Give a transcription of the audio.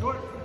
dois,